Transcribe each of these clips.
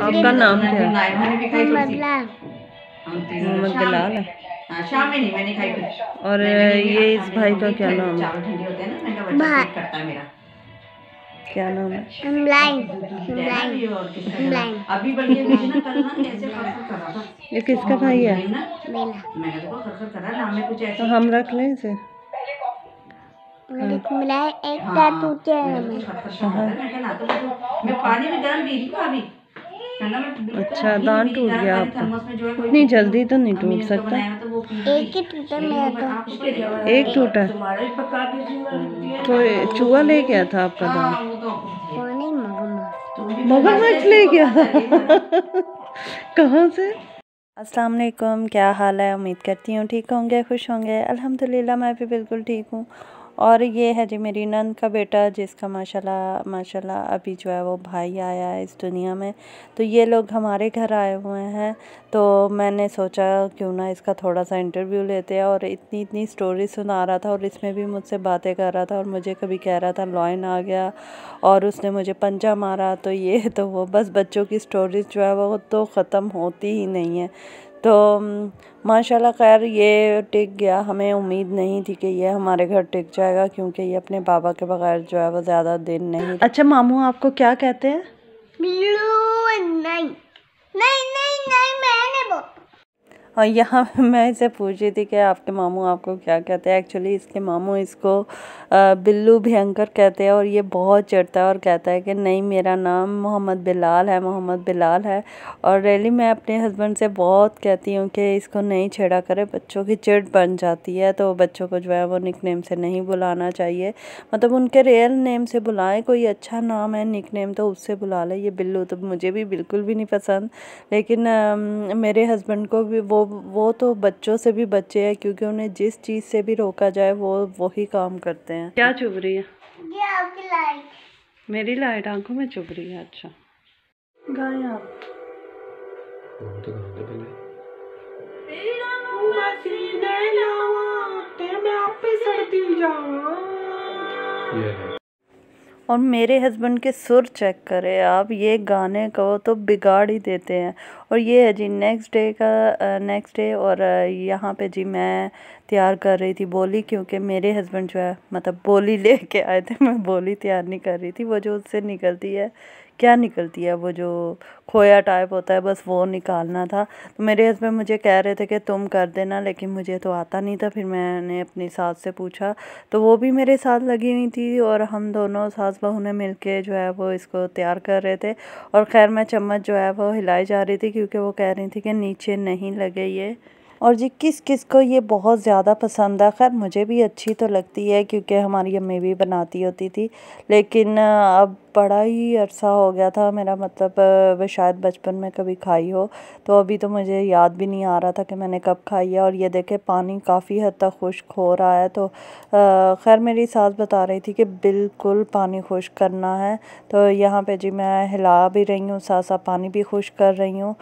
आपका नाम क्या है? मोहम्मद बिलाल है। हाँ, शाम में नहीं मैंने खाई कुछ और ये इस भाई का क्या नाम है? हैं है क्या नाम है? I'm blind. I'm पीता है ना blind. ये किसका I'm blind. अभी ना कल ना ऐसे खरखर कर रहा था। ये किसका भाई है? है कुछ तो हम रख लें इसे? मेरे को मिला है एक हाँ, टैटू में तो मैं तो मैं- मैं पानी भी गर्म पी रही हूँ अभी। में अच्छा, दांत टूट गया आपका। इतनी जल्दी तो नहीं टूट सकता। था एक ही टूटा मेरा तो एक टूटा। तो चूहा ले गया था आपका दांत। हाँ, वो तो मगरमच्छ। मगरमच्छ ले गया कहाँ से? अस्सलाम वालेकुम क्या हाल है? उम्मीद करती हूँ ठीक होंगे खुश होंगे। अल्हम्दुलिल्लाह मैं भी बिल्कुल ठीक हूँ। और ये है जी मेरी नंद का बेटा, जिसका माशाल्लाह माशाल्लाह अभी जो है वो भाई आया है इस दुनिया में। तो ये लोग हमारे घर आए हुए हैं। तो मैंने सोचा क्यों ना इसका थोड़ा सा इंटरव्यू लेते हैं और इतनी इतनी स्टोरी सुना रहा था और इसमें भी मुझसे बातें कर रहा था और मुझे कभी कह रहा था लॉइन आ गया। और उसने मुझे पंजा मारा। तो ये तो वो बस बच्चों की स्टोरीज जो है वो तो ख़त्म होती ही नहीं है। तो म, माशाल्लाह खैर ये टिक गया। हमें उम्मीद नहीं थी कि ये हमारे घर टिक जाएगा क्योंकि ये अपने बाबा के बगैर जो है वो ज़्यादा दिन नहीं अच्छा मामू आपको क्या कहते हैं? नहीं नहीं नहीं नहीं बोला और यहाँ मैं इसे पूछ रही थी कि आपके मामू आपको क्या कहते हैं? एक्चुअली इसके मामू इसको बिल्लू भयंकर कहते हैं और ये बहुत चढ़ता है और कहता है कि नहीं मेरा नाम मोहम्मद बिलाल है मोहम्मद बिलाल है। और रियली मैं अपने हस्बैंड से बहुत कहती हूँ कि इसको नहीं छेड़ा करे बच्चों की चिढ़ बन जाती है तो बच्चों को जो है वो निक नेम से नहीं बुलाना चाहिए। मतलब उनके रियल नेम से बुलाएँ कोई अच्छा नाम है निक नेम तो उससे बुला ले। ये बिल्लू तो मुझे भी बिल्कुल भी नहीं पसंद। लेकिन अम, मेरे हस्बैंड को भी वो वो तो बच्चों से भी बच्चे हैं क्योंकि उन्हें जिस चीज़ से भी रोका जाए वो वही काम करते हैं। क्या चुभ रही है? ये आपकी लाइट। मेरी लाइट आँखों में चुभ रही है अच्छा। गाय आप। और मेरे हस्बैंड के सुर चेक करें। आप ये गाने को तो बिगाड़ ही देते हैं। और ये है जी नेक्स्ट डे का नेक्स्ट डे और यहाँ पे जी मैं तैयार कर रही थी बोली क्योंकि मेरे हस्बैंड जो है मतलब बोली लेके आए थे, मैं बोली तैयार नहीं कर रही थी। वो जो उससे निकलती है क्या निकलती है वो जो खोया टाइप होता है, बस वो निकालना था। तो मेरे हस्बैंड मुझे कह रहे थे कि तुम कर देना, लेकिन मुझे तो आता नहीं था, फिर मैंने अपनी सास से पूछा। तो वो भी मेरे साथ लगी हुई थी और हम दोनों सास बहू ने मिल जो है वो इसको तैयार कर रहे थे। और खैर, मैं चम्मच जो है वो हिलाई जा रही थी, क्योंकि वो कह रही थी कि नीचे नहीं लगे ये। और जी किस किस को ये बहुत ज़्यादा पसंद है? खैर मुझे भी अच्छी तो लगती है क्योंकि हमारी अम्मी भी बनाती होती थी। लेकिन अब बड़ा ही अरसा हो गया था मेरा मतलब अ, वो शायद बचपन में कभी खाई हो। तो अभी तो मुझे याद भी नहीं आ रहा था कि मैंने कब खाई है। और ये देखे पानी काफ़ी हद तक खुश्क हो रहा है। तो खैर मेरी सास बता रही थी कि बिल्कुल पानी खुश्क करना है। तो यहाँ पे जी मैं हिला भी रही हूँ साथ साथ पानी भी खुश कर रही हूँ।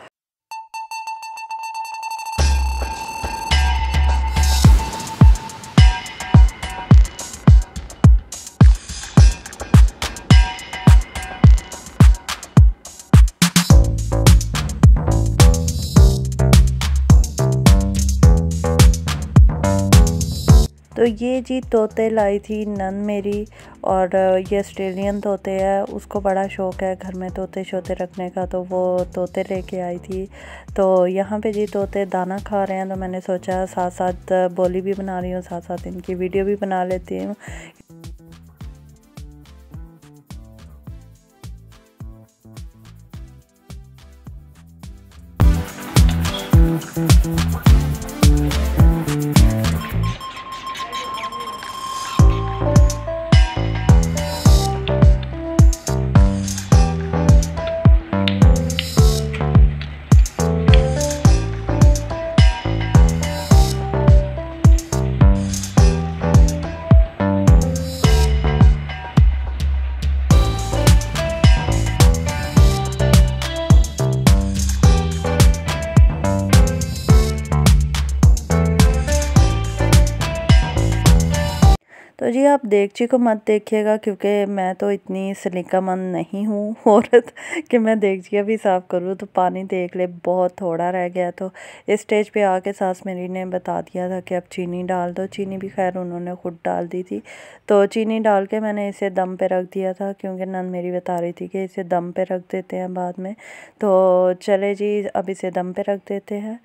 तो ये जी तोते लाई थी नन मेरी और ये ऑस्ट्रेलियन तोते हैं, उसको बड़ा शौक़ है घर में तोते शोते रखने का तो वो तोते लेके आई थी तो यहाँ पे जी तोते दाना खा रहे हैं तो मैंने सोचा साथ साथ बोली भी बना रही हूँ साथ साथ इनकी वीडियो भी बना लेती हूँ Mm-hmm. आप देगची को मत देखिएगा क्योंकि मैं तो इतनी सलीकामंद नहीं हूँ। औरत कि मैं देगचियाँ भी साफ़ करूँ तो पानी देख ले, बहुत थोड़ा रह गया। तो इस स्टेज पे आके सास मेरी ने बता दिया था कि अब चीनी डाल दो। चीनी भी खैर उन्होंने ख़ुद डाल दी थी। तो चीनी डाल के मैंने इसे दम पे रख दिया था क्योंकि नन मेरी बता रही थी कि इसे दम पे रख देते हैं बाद में। तो चले जी, अब इसे दम पे रख देते हैं।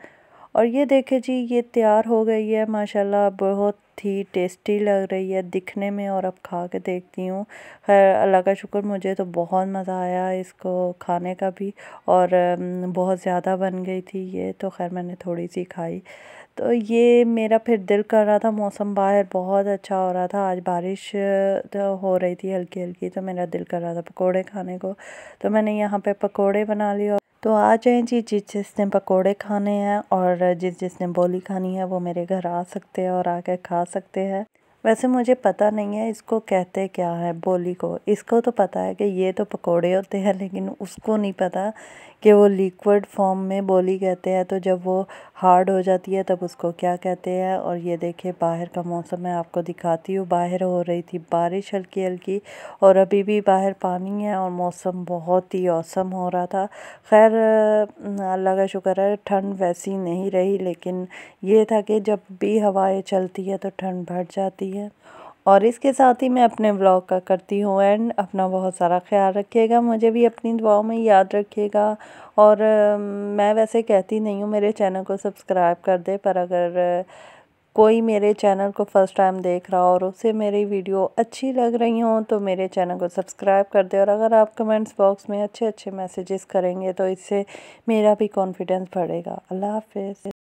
और ये देखे जी, ये तैयार हो गई है, माशाल्लाह बहुत ही टेस्टी लग रही है दिखने में और अब खा के देखती हूँ। खैर, अल्लाह का शुक्र मुझे तो बहुत मज़ा आया इसको खाने का भी और बहुत ज़्यादा बन गई थी ये तो खैर मैंने थोड़ी सी खाई। तो ये मेरा फिर दिल कर रहा था, मौसम बाहर बहुत अच्छा हो रहा था, आज बारिश तो हो रही थी हल्की हल्की तो मेरा दिल कर रहा था पकोड़े खाने को। तो मैंने यहाँ पे पकोड़े बना लिए तो आ जाएँ जी, जिस जिसने पकोड़े खाने हैं और जिस जिसने बोली खानी है, वो मेरे घर आ सकते हैं और आके खा सकते हैं। वैसे मुझे पता नहीं है इसको कहते क्या है बोली को। इसको तो पता है कि ये तो पकोड़े होते हैं, लेकिन उसको नहीं पता कि वो लिक्विड फॉर्म में बोली कहते हैं तो जब वो हार्ड हो जाती है, तब उसको क्या कहते हैं? और ये देखिए, बाहर का मौसम मैं आपको दिखाती हूँ। बाहर हो रही थी बारिश हल्की हल्की, और अभी भी बाहर पानी है और मौसम बहुत ही औसम हो रहा था। खैर, अल्लाह का शुक्र है, ठंड वैसी नहीं रही, लेकिन ये था कि जब भी हवाएँ चलती है तो ठंड बढ़ जाती है। और इसके साथ ही मैं अपने ब्लॉग का करती हूँ एंड अपना बहुत सारा ख्याल रखिएगा, मुझे भी अपनी दुआओं में याद रखिएगा। और मैं वैसे कहती नहीं हूँ मेरे चैनल को सब्सक्राइब कर दे, पर अगर कोई मेरे चैनल को फ़र्स्ट टाइम देख रहा हो और उसे मेरी वीडियो अच्छी लग रही हो तो मेरे चैनल को सब्सक्राइब कर दे। और अगर आप कमेंट्स बॉक्स में अच्छे अच्छे मैसेजेस करेंगे तो इससे मेरा भी कॉन्फिडेंस बढ़ेगा। अल्लाह हाफिज़।